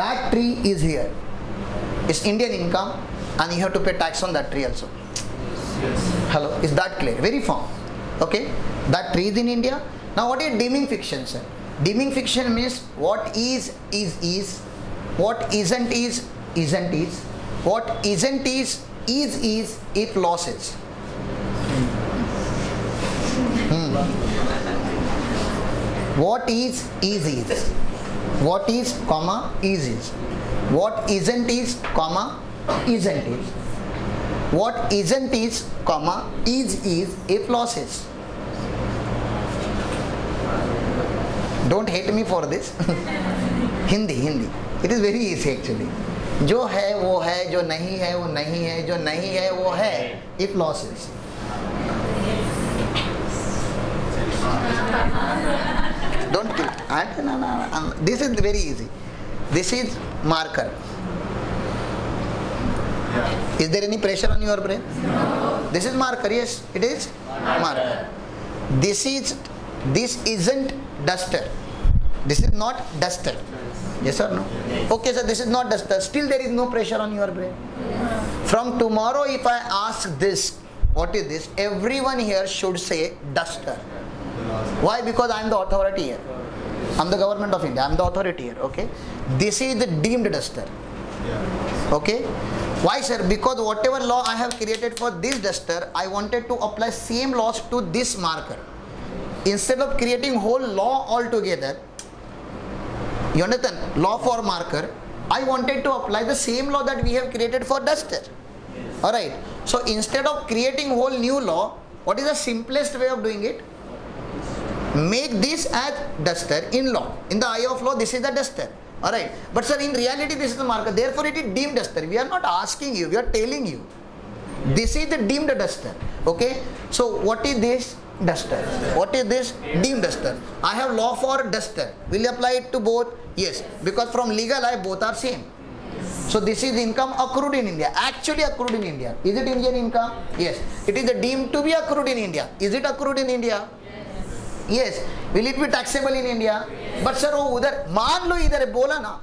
that tree is here. It's indian income and you have to pay tax on that tree also. Hello is that clear? Very firm. Okay? That tree is in india. Now what is deeming fiction sir? Deeming fiction means what is is is what isn't is isn't is what isn't is is is if losses. Hmm. What is is is what is comma is is what isn't is comma isn't is what isn't is comma is is if losses don't hate me for this Hindi Hindi it is very easy actually जो है वो है जो नहीं है वो नहीं है जो नहीं है वो है if losses don't kill. And no, no, no, um, this is very easy. This is marker. Is there any pressure on your brain? No. this is marker yes it is? Marker. This is this isn't duster. This is not duster. Yes or no? Okay sir this is not duster. Still there is no pressure on your brain? From tomorrow if i ask this what is this? Everyone here should say duster why? Because I am the authority here. I am the government of India. I am the authority here. Okay. This is the deemed duster. Okay. Why, sir? Because whatever law I have created for this duster, I wanted to apply same laws to this marker. Instead of creating whole law altogether, you understand? Law for marker. I wanted to apply the same law that we have created for duster. All right. So instead of creating whole new law, what is the simplest way of doing it? Make this as duster in law in the eye of law this is the duster. All right but sir in reality this is the marker. Therefore it is deemed duster. We are not asking you. We are telling you. This is the deemed duster. Okay? So what is this duster? What is this deemed duster? I have law for duster. Will you apply it to both? Yes. Because from legal eye both are same. So this is income accrued in India. Actually accrued in India. Is it Indian income? Yes. It is deemed to be accrued in India. Is it accrued in India? Yes will it be taxable in India but sir वो उधर मान लो इधर बोला ना।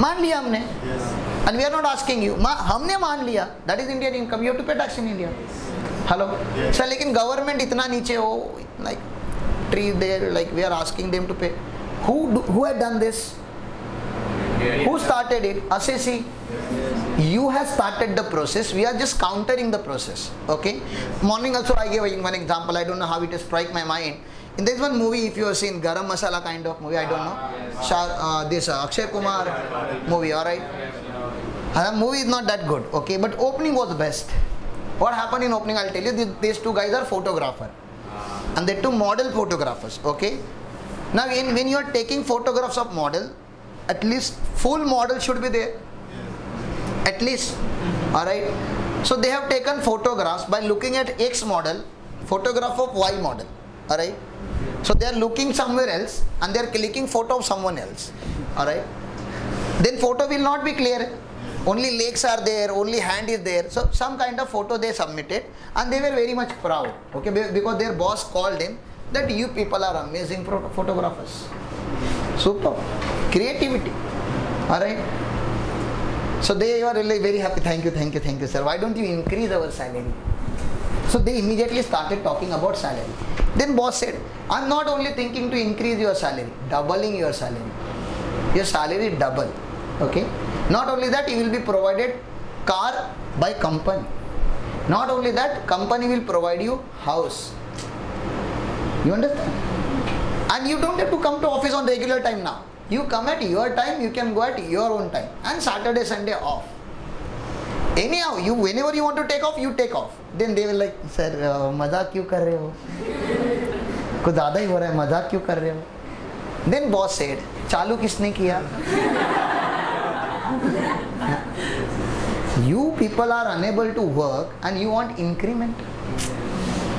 मान लिया हमने। And we are not asking you हमने मान लिया। That is Indian income you to pay tax in India hello sir लेकिन गवर्नमेंट इतना नीचे हो like tree there like we are asking them to pay who do, who had done this? Who started it? Assessee you have started the process we are just countering the process okay? Morning also i gave one example i don't know how it has struck my mind. In this one movie if you have seen garam masala kind of movie i don't know. Uh, this uh, akshay kumar movie all right uh, movie is not that good okay? But opening was best. What happened in opening i'll tell you these, two guys are photographer. And they're two model photographers okay? Now in, when you are taking photographs of model at least full model should be there at least. All right so they have taken photographs by looking at x model photograph of y model. All right so they are looking somewhere else and they are clicking photo of someone else. All right then photo will not be clear. Only legs are there only hand is there. So some kind of photo they submitted and they were very much proud. Okay? Because their boss called them that you people are amazing photographers. Super creativity. All right so they were really very happy thank you thank you thank you sir. Why don't you increase our salary? So they immediately started talking about salary. Then boss said i'm not only thinking to increase your salary doubling your salary. Your salary double okay? Not only that you will be provided car by company. Not only that company will provide you house. You understand? And you don't have to come to office on regular time now you come at your time you can go at your own time and saturday sunday off anyhow you whenever you want to take off you take off then they will like sir uh, मजाक क्यों कर रहे हो कुछ ज़्यादा ही हो रहा है मजाक क्यों कर रहे हो then boss said चालू किसने किया you people are unable to work and you want increment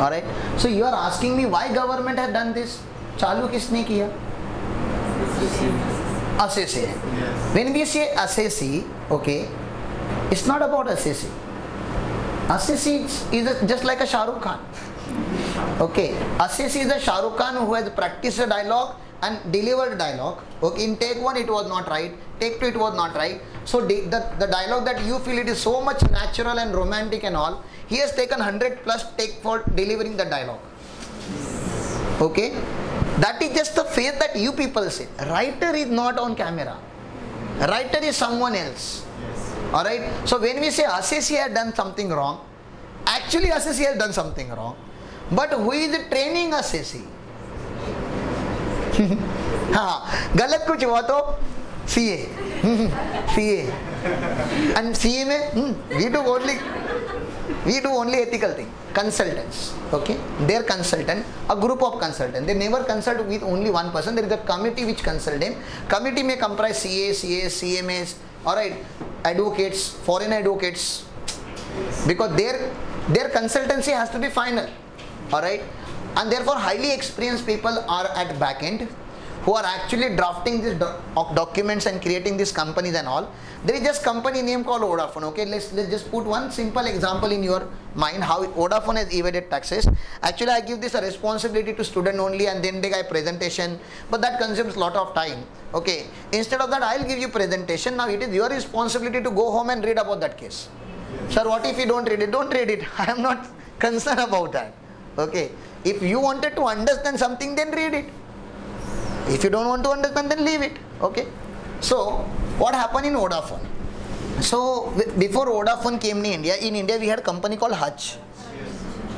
all right so you are asking me why government has done this चालू किसने किया Assessee when we say assessee okay it's not about assessee assessee is a, just like a Shah Rukh Khan okay assessee is a Shah Rukh Khan who has practiced a dialogue and delivered dialogue. Okay, in take one it was not right, take two it was not right. So the, the dialogue that you feel it is so much natural and romantic and all, he has taken 100 plus take for delivering the dialogue. Okay, That is just the faith that you people say. Writer is not on camera. Writer is someone else. Alright? So when we say assessee has done something wrong, actually assessee has done something wrong. But who is training assessee? हाँ गलत कुछ हुआ तो सी ए सी A and सी ए में hmm, we do only ethical thing consultants okay? They're consultant a group of consultant they never consult with only one person. There is a committee which consult them. Committee may comprise CAs CAs CMAs all right? Advocates foreign advocates. Because their their consultancy has to be final all right? And therefore highly experienced people are at back end who are actually drafting these doc documents and creating these companies and all there is just company name called Vodafone okay? Let's let's just put one simple example in your mind how Vodafone has evaded taxes. Actually I give this a responsibility to student only and then they get presentation but that consumes lot of time okay? Instead of that I'll give you presentation. Now it is your responsibility to go home and read about that case. Sir what if you don't read it? Don't read it. I am not concerned about that okay? If you wanted to understand something then read it if you don't want to understand, then leave it. Okay. So, what happened in Vodafone? So, before Vodafone came to India, in India we had a company called Hutch.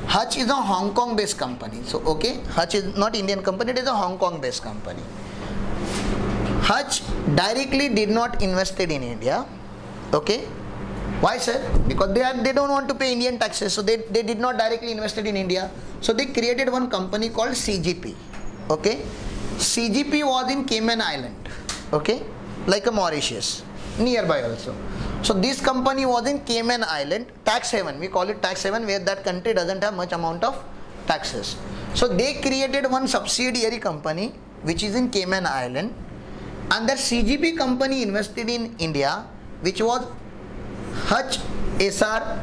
Hutch is a Hong Kong based company. So, okay, Hutch is not Indian company, it is a Hong Kong based company. Hutch directly did not invested in India. Okay. Why sir? Because they are they don't want to pay Indian taxes, so they, they did not directly invested in India. So they created one company called CGP. Okay CGP was in Cayman Island, okay, like a Mauritius, nearby also. So this company was in Cayman Island, tax haven. We call it tax haven where that country doesn't have much amount of taxes. So they created one subsidiary company which is in Cayman Island, and that CGP company invested in India, which was Hutch Essar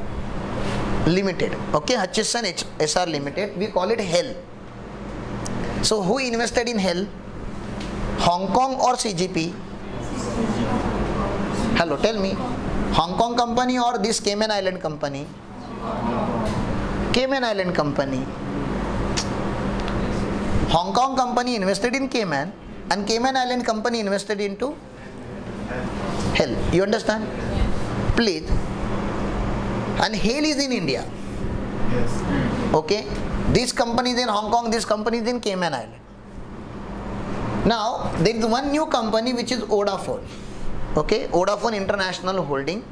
Limited. Okay, Hutchison Essar Limited. We call it HEL so who invested in hell? Hong Kong or CGP? Hello, tell me. Hong Kong company or this Cayman Island company? Cayman Island company. Hong Kong company invested in Cayman and Cayman Island company invested into hell. You understand? Please. And hell is in India. Yes. Okay this company is in Hong Kong, this company is in Cayman Island. Now, there is one new company which is Vodafone. Okay, Vodafone International Holding.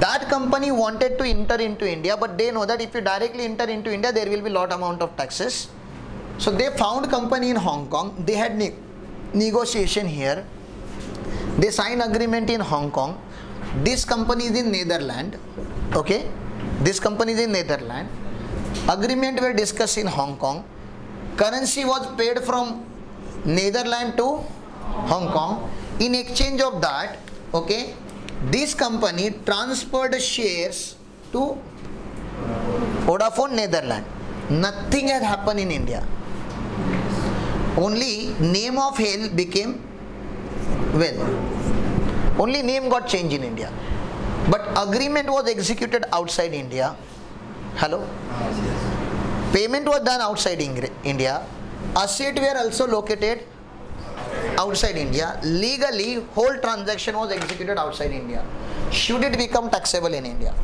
That company wanted to enter into India, but they know that if you directly enter into India, there will be lot amount of taxes. So they found company in Hong Kong. They had ne negotiation here. They sign agreement in Hong Kong. This company is in Netherlands. Okay, this company is in Netherlands agreement were discussed in Hong Kong. Currency was paid from Netherlands to Hong Kong. In exchange of that okay this company transferred shares to Vodafone Netherlands. Nothing had happened in India. Only name of HEL became well. Only name got changed in India. But agreement was executed outside India hello payment was done outside India asset were also located outside India legally whole transaction was executed outside India should it become taxable in India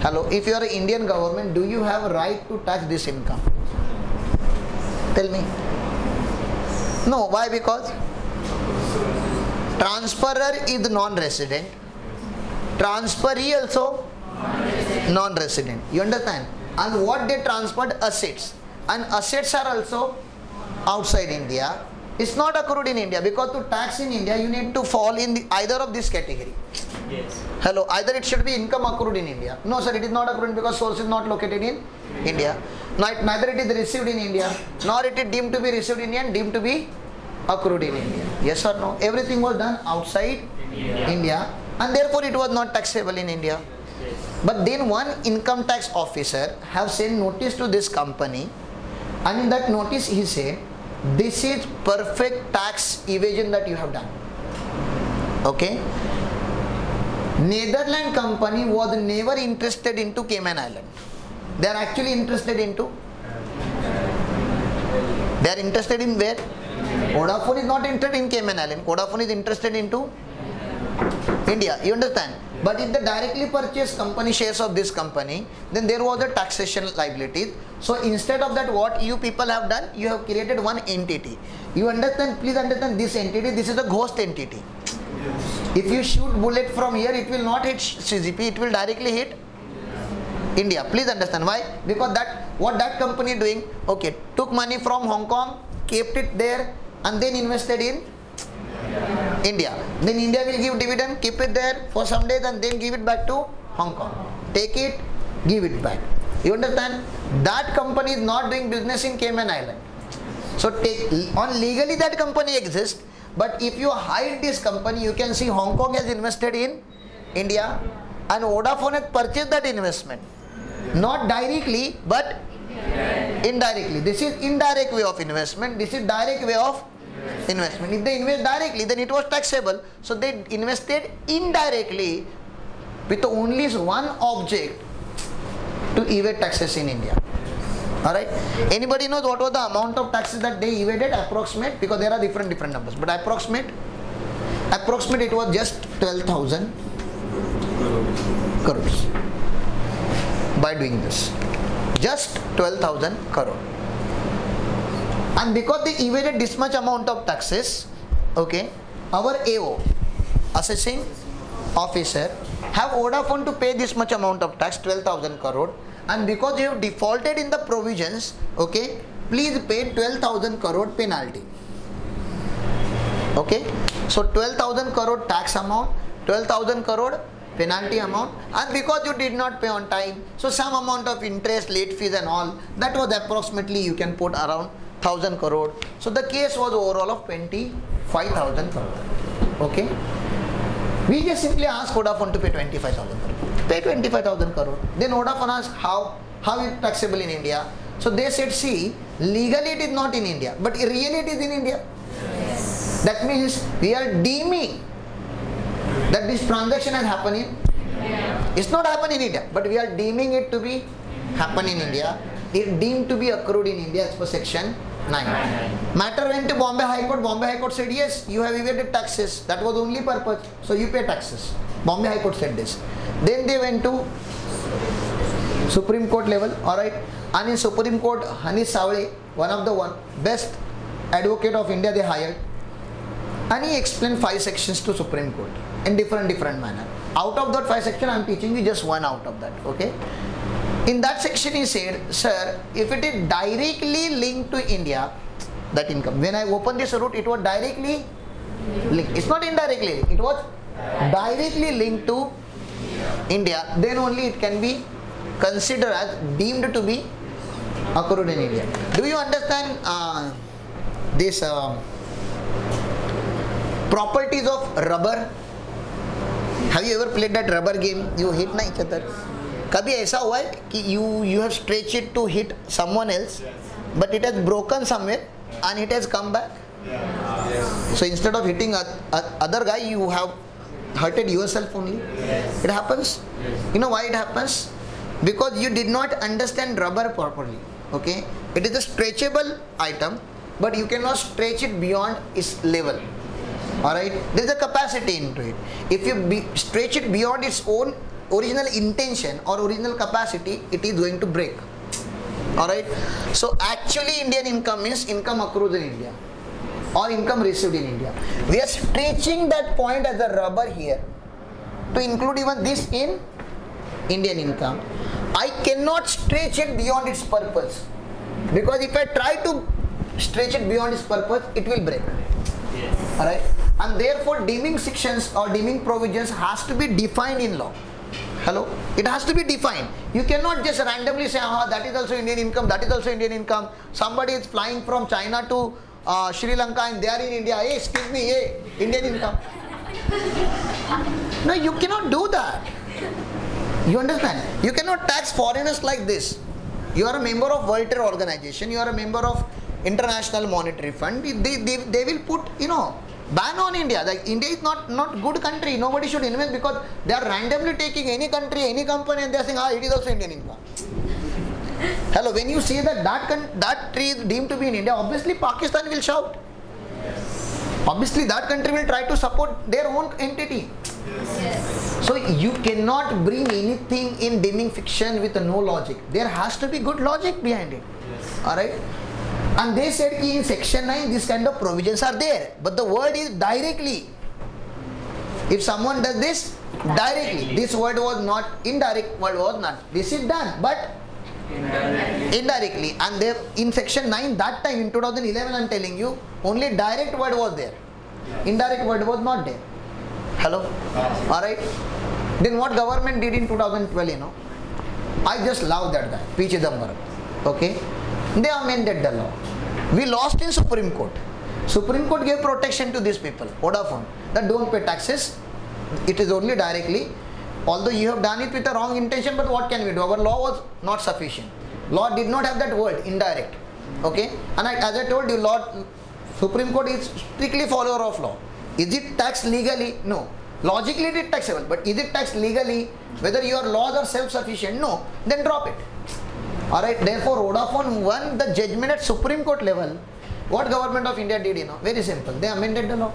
hello if you are an Indian government do you have right to tax this income tell me no why because transferor is non-resident transferee also non-resident. You understand? And what they transferred assets. And assets are also outside India. It's not accrued in India. Because to tax in India you need to fall in the, either of this category. Yes. Hello either it should be income accrued in India. No sir it is not accrued because source is not located in India. Neither it is received in India nor it is deemed to be received in India and deemed to be accrued in India. Yes or no? Everything was done outside India, India. And therefore it was not taxable in India but then one income tax officer have sent notice to this company and in that notice he said this is perfect tax evasion that you have done. Okay? Netherland company was never interested into cayman island. They are actually interested into? They are interested in where? Vodafone is not interested in cayman island. Vodafone is interested into india you understand but if they directly purchase company shares of this company, then there was a taxation liability. So instead of that, what you people have done, you have created one entity. You understand, please understand this entity, this is a ghost entity. Yes. If you shoot bullet from here, it will not hit CGP, it will directly hit India. Please understand why? Because that what that company doing, okay, took money from Hong Kong, kept it there, and then invested in India. Then India will give dividend, keep it there for some days and then give it back to Hong Kong. Take it, give it back. You understand? That company is not doing business in Cayman Island. So take on legally that company exists, but if you hide this company, you can see Hong Kong has invested in India and Vodafone has purchased that investment. Not directly, but indirectly. This is indirect way of investment. This is direct way of investment. If they invest directly, then it was taxable. So they invested indirectly with only one object to evade taxes in India. Alright. Anybody knows what was the amount of taxes that they evaded? Approximate because there are different different numbers. But approximate approximate it was just 12,000 crores by doing this. Just 12,000 crore and because they evaded this much amount of taxes okay our AO assessing officer have Vodafone to pay this much amount of tax 12,000 crore. And because you have defaulted in the provisions okay please pay 12,000 crore penalty. Okay? So 12,000 crore tax amount 12,000 crore penalty amount. And because you did not pay on time so some amount of interest late fees and all that was approximately you can put around 1000 crore. So the case was overall of 25,000 crore. Okay. We just simply asked Vodafone to pay 25,000 crore. Pay 25,000 crore. Then Vodafone asked how, how is taxable in India? So they said, see, legally it is not in India, but really it is in India. Yes. That means we are deeming that this transaction has happened in yeah. It's not happened in India, but we are deeming it to be happen in India. It deemed to be accrued in India as per section matter went to Bombay High Court, Bombay High Court said yes you have evaded taxes that was only purpose so you pay taxes Bombay High Court said this then they went to Supreme Court level alright आणि supreme court Honey Salve one of the one best advocate of India they hired आणि explain five sections to Supreme Court in different different manner out of that five section I am teaching you just one out of that okay In that section he said, sir, if it is directly linked to India, that income, when I opened this route, it was directly linked. It's not indirectly it was directly linked to India, then only it can be considered as deemed to be accrued in India. Do you understand uh, this uh, properties of rubber? Have you ever played that rubber game? You hit each other. कभी ऐसा हुआ है कि you you have stretch it to hit someone else but it has broken somewhere and it has come back so instead of hitting a, a, other guy you have hurted yourself only it happens you know why it happens because you did not understand rubber properly okay it is a stretchable item but you cannot stretch it beyond its level all right there is a capacity into it if you be, stretch it beyond its own original intention or original capacity it is going to break. Alright? So actually Indian income means income accrued in India or income received in India. We are stretching that point as a rubber here to include even this in Indian income. I cannot stretch it beyond its purpose because if I try to stretch it beyond its purpose it will break. Yes. alright? And therefore deeming sections or deeming provisions has to be defined in law Hello? It has to be defined. You cannot just randomly say, ah, that is also Indian income, that is also Indian income. Somebody is flying from China to uh, Sri Lanka and they are in India. Hey, excuse me, hey, Indian income. no, you cannot do that. You understand? You cannot tax foreigners like this. You are a member of World Trade Organization, you are a member of international monetary fund they, they, they will put you know ban on india. Like india is not not good country. Nobody should invest because they are randomly taking any country any company and they are saying ah it is also indian income. Hello when you say that that that tree is deemed to be in india obviously pakistan will shout. Obviously that country will try to support their own entity. Yes. so you cannot bring anything in deeming fiction with no logic. There has to be good logic behind it. Yes. all right and they said in section 9 this kind of provisions are there. But the word is directly. If someone does this directly. This word was not indirect word was not. This is done but indirectly, indirectly. and there in section 9 that time in 2011 i'm telling you only direct word was there. Indirect word was not there. Hello? All right. Then what government did in 2012 you know? I just love that guy p chidambaram. Okay they amended the law. We lost in supreme court. Supreme court gave protection to these people vodafone. That don't pay taxes. It is only directly. Although you have done it with a wrong intention but what can we do? Our law was not sufficient. Law did not have that word indirect. Okay? And I, as i told you law supreme court is strictly follower of law. Is it taxed legally? No. Logically it is taxable but is it taxed legally? Whether your laws are self-sufficient? No. Then drop it all right therefore vodafone won the judgment at supreme court level. What government of india did you know? Very simple. They amended the law.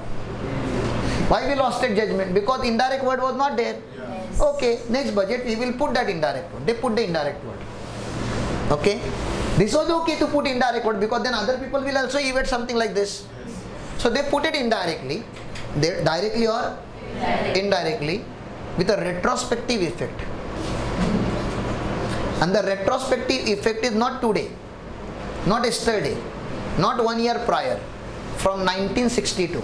Why we lost that judgment? Because indirect word was not there. Yes. okay next budget we will put that indirect word. They put the indirect word. Okay? This was okay to put indirect word because then other people will also evade something like this. Yes. so they put it indirectly. They directly or indirectly. indirectly with a retrospective effect and the retrospective effect is not today not yesterday not one year prior from 1962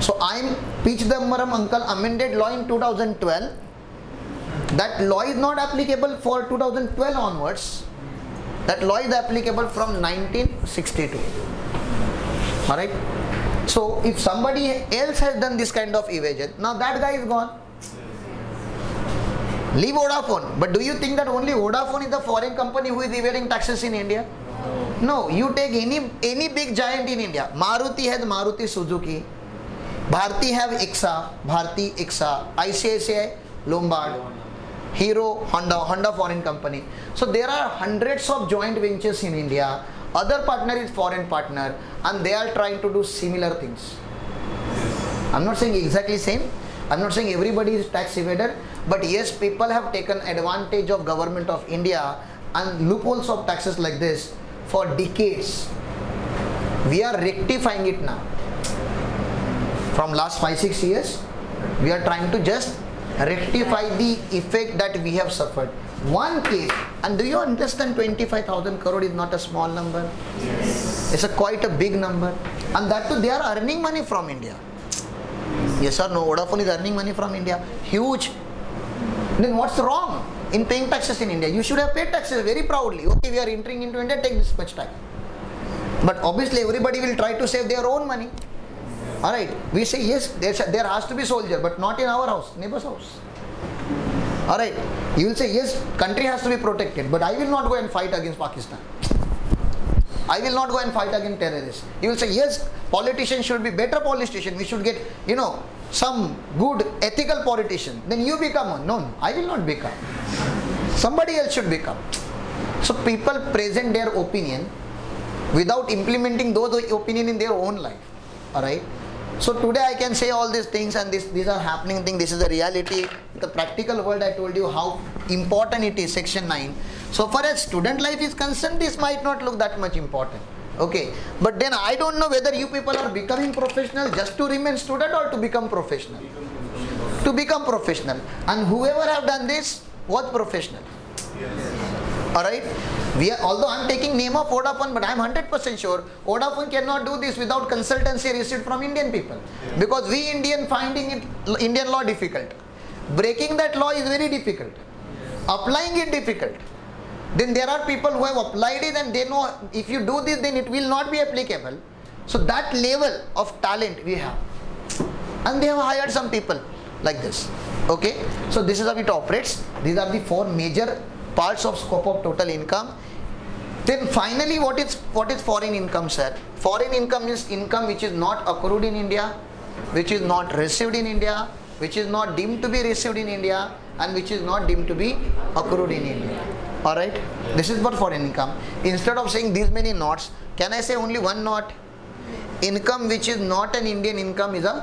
so I am P. Chidambaram uncle amended law in 2012 that law is not applicable for 2012 onwards. That law is applicable from 1962 all right so if somebody else has done this kind of evasion now that guy is gone leave Vodafone but do you think that only Vodafone is the foreign company who is evading taxes in India no you take any any big giant in India Maruti has Maruti Suzuki Bharti have Ixa Bharti Ixa ICICI Lombard Hero Honda Honda foreign company so there are hundreds of joint ventures in India other partner is foreign partner and they are trying to do similar things I'm not saying exactly same I'm not saying everybody is tax evader but yes people have taken advantage of government of India and loopholes of taxes like this for decades. We are rectifying it now. From last 5-6 years we are trying to just rectify the effect that we have suffered. One case and do you understand 25000 crore is not a small number? Yes. it's a quite a big number. And that too they are earning money from india yes or no? Vodafone is earning money from india. Huge. Then what's wrong in paying taxes in india? You should have paid taxes very proudly. Okay we are entering into india. Take this much tax but obviously everybody will try to save their own money. All right. We say yes there, there has to be soldier but not in our house neighbor's house. All right. You will say yes country has to be protected but i will not go and fight against pakistan i will not go and fight against terrorists. You will say yes politicians should be better politician we should get you know some good ethical politician. Then you become one. No, no i will not become. Somebody else should become. So people present their opinion without implementing those opinion in their own life. All right so today I can say all these things and this, these are happening things. This is the reality. The practical world I told you how important it is, section 9. So far as student life is concerned, this might not look that much important. Okay. But then I don't know whether you people are becoming professional just to remain student or to become professional. To become professional. And whoever have done this was professional. Yes. Alright we are, although I'm taking name of Vodafone, but I'm 100% sure Vodafone cannot do this without consultancy received from Indian people. Yeah. Because we Indian finding it Indian law difficult. Breaking that law is very difficult. Applying it difficult. Then there are people who have applied it and they know if you do this then it will not be applicable. So that level of talent we have. And they have hired some people like this. Okay. So this is how it operates. These are the four major parts of scope of total income Then finally, what is what is foreign income, sir? Foreign income is income which is not accrued in India, which is not received in India, which is not deemed to be received in India, and which is not deemed to be accrued in India. Alright? This is what foreign income. Instead of saying these many knots, can I say only one knot? Income which is not an Indian income is a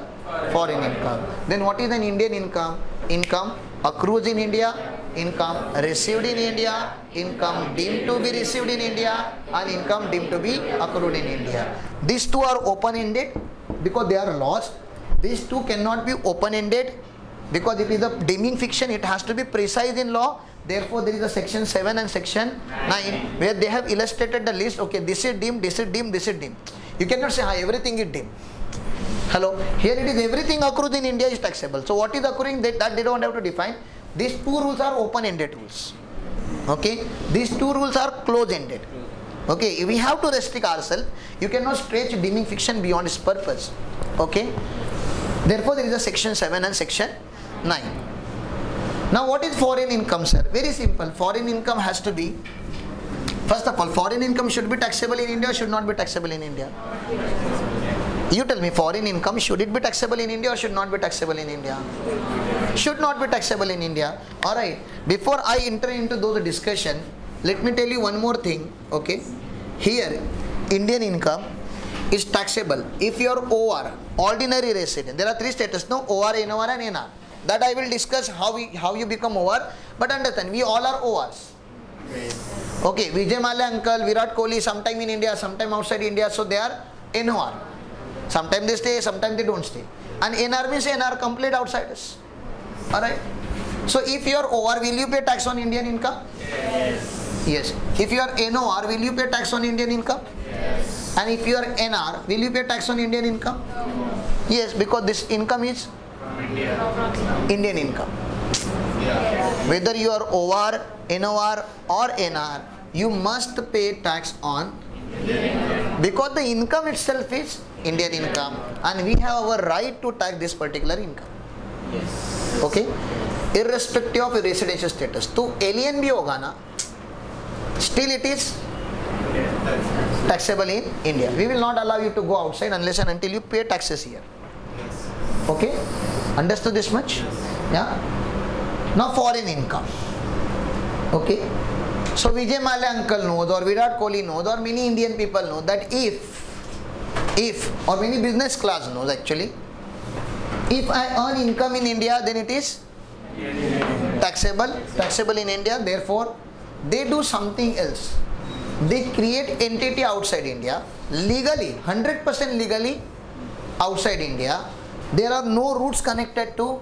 foreign income. Then what is an Indian income? Income accrues in India, income received in India, income deemed to be received in India, and income deemed to be accrued in India. These two are open-ended because they are laws. These two cannot be open-ended because it is a deeming fiction. It has to be precise in law. Therefore, there is a section 7 and section 9 where they have illustrated the list. Okay, this is deemed, this is deemed, this is deemed. You cannot say, hi, everything is deemed. Hello, here it is everything accrued in India is taxable. So what is accruing that, that they don't have to define. These two rules are open-ended rules. Okay, these two rules are close-ended. Okay, we have to restrict ourselves. You cannot stretch deeming fiction beyond its purpose. Okay, therefore there is a section 7 and section 9. Now what is foreign income sir? Very simple. Foreign income has to be First of all, foreign income should be taxable in India or should not be taxable in India? You tell me, foreign income, should it be taxable in India or should not be taxable in India? Should not be taxable in India. Alright, before I enter into those discussion, let me tell you one more thing, okay? Here, Indian income is taxable if you are OR, ordinary resident. There are three status, no? OR, NOR and NR. That I will discuss how, we, how you become OR. But understand, we all are ORs. Okay, Vijay Mallya uncle, Virat Kohli, sometime in India, sometime outside India, so they are NOR. Sometimes they stay, sometimes they don't stay. And NR means NR, complete outsiders. Alright? So if you are OR, will you pay tax on Indian income? Yes. Yes. If you are NOR, will you pay tax on Indian income? Yes. And if you are NR, will you pay tax on Indian income? Yes, because this income is India. Indian income. Yeah. Whether you are OR, NOR or NR, you must pay tax on because the income itself is Indian income and we have our right to tax this particular income. Yes. Okay irrespective of residential status तो alien भी होगा ना still it is taxable in India we will not allow you to go outside unless and until you pay taxes here okay understood this much या no foreign income okay so Vijay Mallya uncle knows और Virat Kohli knows और many Indian people know that if if और many business class knows actually if I earn income in India then it is taxable, taxable in India therefore they do something else. They create entity outside India legally, 100% legally outside India. There are no roots connected to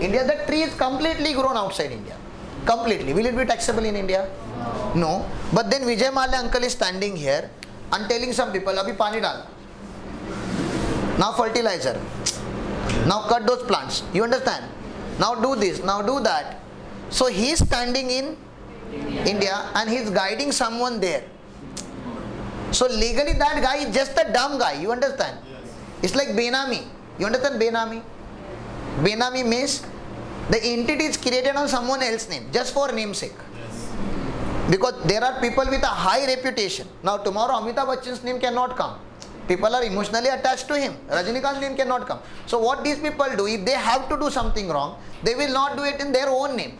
India. The tree is completely grown outside India. Completely. Will it be taxable in India? No. But then Vijay Mallya uncle is standing here and telling some people, Abhi pani dal. Now fertilizer. Now cut those plants. You understand? Now do this. Now do that. So he is standing in India and he is guiding someone there. So legally that guy is just a dumb guy. You understand? It's like Benami. You understand Benami? Benami means the entity is created on someone else's name just for namesake. Because there are people with a high reputation. Now tomorrow Amitabh Bachchan's name cannot come. People are emotionally attached to him. Rajinikanth's name cannot come. So what these people do, if they have to do something wrong, they will not do it in their own name.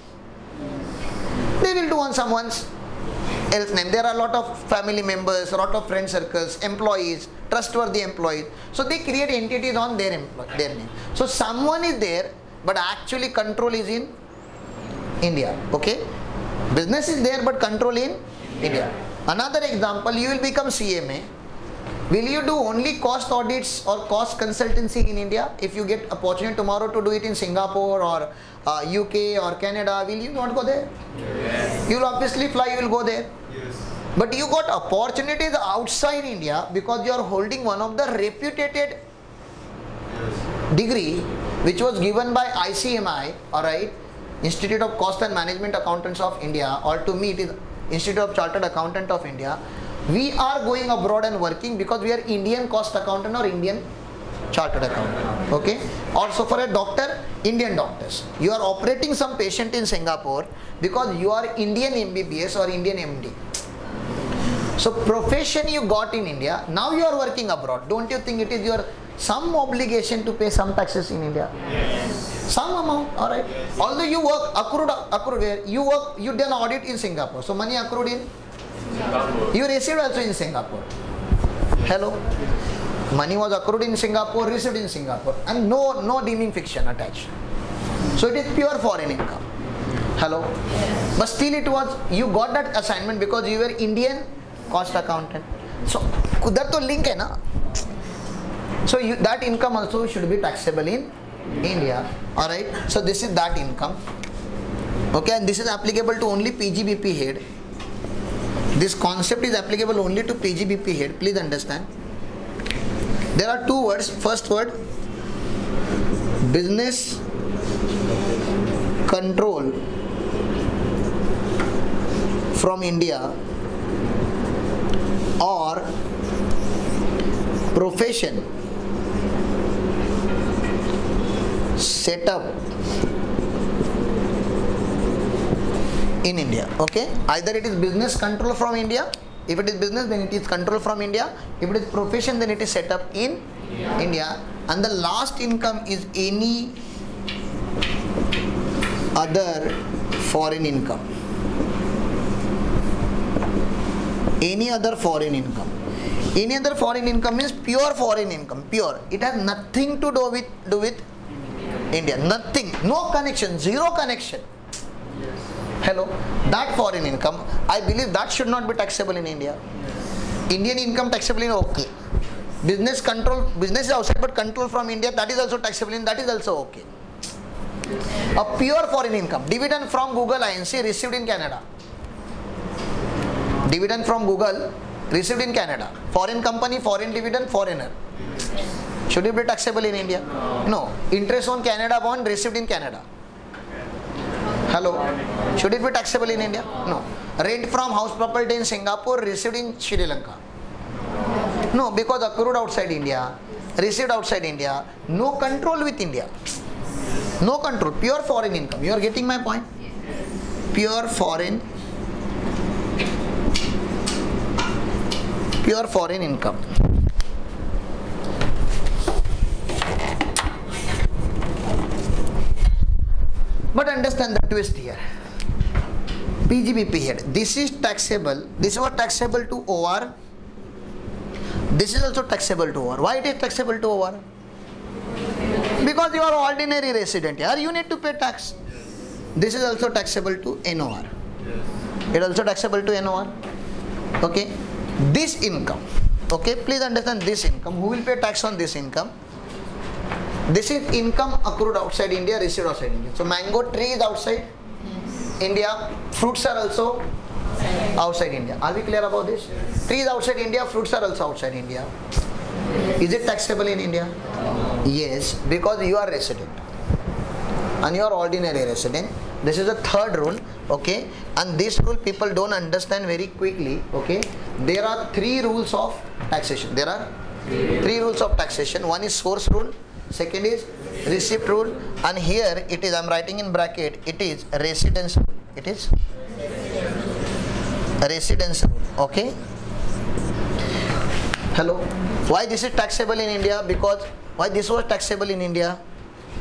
They will do on someone's else name. There are a lot of family members, a lot of friend circles, employees, trustworthy employees. So they create entities on their their name. So someone is there, but actually control is in India. Okay, business is there, but control in India. Another example, you will become CMA. Will you do only cost audits or cost consultancy in India? If you get opportunity tomorrow to do it in Singapore or uh, UK or Canada, will you not go there? Yes. You will obviously fly, you will go there. Yes. But you got opportunities outside India because you are holding one of the reputed Yes. degree which was given by ICMI, alright, Institute of Cost and Management Accountants of India, or to me it is Institute of Chartered Accountant of India. We are going abroad and working because we are Indian cost accountant or Indian chartered accountant. Okay. Also for a doctor, Indian doctors. You are operating some patient in Singapore because you are Indian MBBS or Indian MD. So profession you got in India, now you are working abroad. Don't you think it is your some obligation to pay some taxes in India? Yes. Some amount, all right. Although you work accrued, accrued you work, you done audit in Singapore. So money accrued in, you received also in Singapore. Hello. Money was accrued in Singapore, received in Singapore, and no no deeming fiction attached. So it is pure foreign income. Hello. Yes. But still it was you got that assignment because you were Indian cost accountant. So उधर तो link है ना. So you, that income also should be taxable in India. All right. So this is that income. Okay, and this is applicable to only PGBP head. This concept is applicable only to PGBP head. Please understand. There are two words. First word, business control from India or profession set in India. Okay, either it is business control from India. If it is business, then it is control from India. If it is profession, then it is set up in India. And the last income is any other foreign income. Any other foreign income. Any other foreign income means pure foreign income. Pure. It has nothing to do with do with India. Nothing. No connection. Zero connection. Hello. That foreign income, I believe that should not be taxable in India. Indian income taxable in okay. Business control, business is outside, but control from India, that is also taxable in, that is also okay. A pure foreign income, dividend from Google INC received in Canada. Dividend from Google received in Canada. Foreign company, foreign dividend, foreigner. Should it be taxable in India? No. Interest on Canada bond received in Canada. Hello. Should it be taxable in India? No. Rent from house property in Singapore received in Sri Lanka. No, because accrued outside India, received outside India, no control with India. No control, pure foreign income. You are getting my point? Pure foreign, pure foreign income. But understand the twist here. PGBP here. This is taxable. This was taxable to OR. This is also taxable to OR. Why it is taxable to OR? Because you are ordinary resident here. You need to pay tax. This is also taxable to NOR. It also taxable to NOR. Okay. This income. Okay. Please understand this income. Who will pay tax on this income? This is income accrued outside India, received outside India. So mango tree is outside India. Fruits are also outside India. Are we clear about this? Trees outside India, fruits are also outside India. Is it taxable in India? Yes, because you are resident and you are ordinary resident. This is the third rule, okay? And this rule people don't understand very quickly, okay? There are three rules of taxation. There are three rules of taxation. One is source rule, second is receipt rule, and here it is, I'm writing in bracket, it is residence rule. It is residence rule, okay? Hello. Why this is taxable in India? Because why this was taxable in India?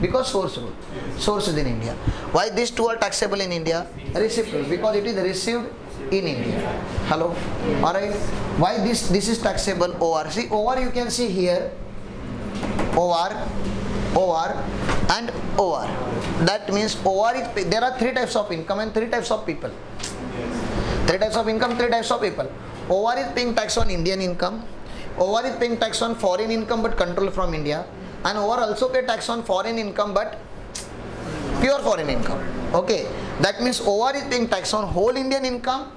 Because source rule. Source is in India. Why these two are taxable in India? Receipt rule. Because it is received in India. Hello. Alright. Why this this is taxable OR? See OR you can see here. OR, OR and OR. That means OR is there are three types of income and three types of people. Three types of income, three types of people. OR is paying tax on Indian income. OR is paying tax on foreign income but control from India. And OR also pay tax on foreign income but pure foreign income. Okay. That means OR is paying tax on whole Indian income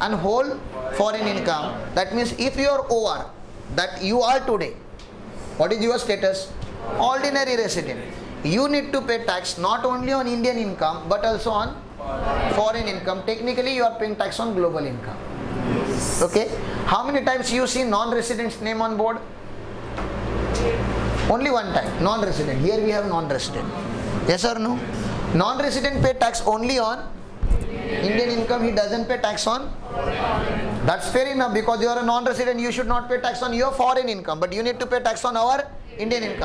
and whole foreign income. That means if you are OR, that you are today, what is your status? Ordinary resident. You need to pay tax not only on Indian income but also on foreign income. Technically, you are paying tax on global income. Okay. How many times you see non-resident's name on board? Only one time. Non-resident. Here we have non-resident. Yes or no? Non-resident pay tax only on Indian income. He doesn't pay tax on That's fair enough because you are a non-resident. You should not pay tax on your foreign income, but you need to pay tax on our Indian income.